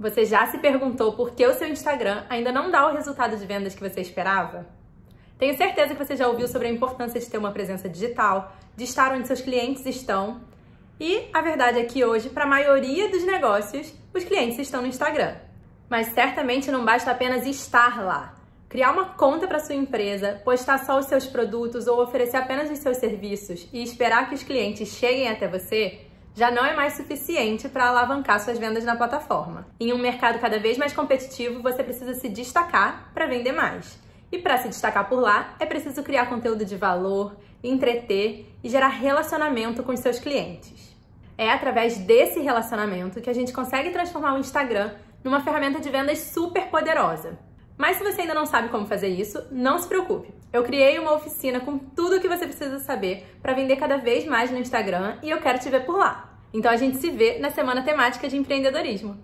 Você já se perguntou por que o seu Instagram ainda não dá o resultado de vendas que você esperava? Tenho certeza que você já ouviu sobre a importância de ter uma presença digital, de estar onde seus clientes estão. E a verdade é que hoje, para a maioria dos negócios, os clientes estão no Instagram. Mas certamente não basta apenas estar lá. Criar uma conta para sua empresa, postar só os seus produtos ou oferecer apenas os seus serviços e esperar que os clientes cheguem até você já não é mais suficiente para alavancar suas vendas na plataforma. Em um mercado cada vez mais competitivo, você precisa se destacar para vender mais. E para se destacar por lá, é preciso criar conteúdo de valor, entreter e gerar relacionamento com os seus clientes. É através desse relacionamento que a gente consegue transformar o Instagram numa ferramenta de vendas super poderosa. Mas se você ainda não sabe como fazer isso, não se preocupe. Eu criei uma oficina com tudo o que você precisa saber para vender cada vez mais no Instagram e eu quero te ver por lá. Então a gente se vê na semana temática de empreendedorismo.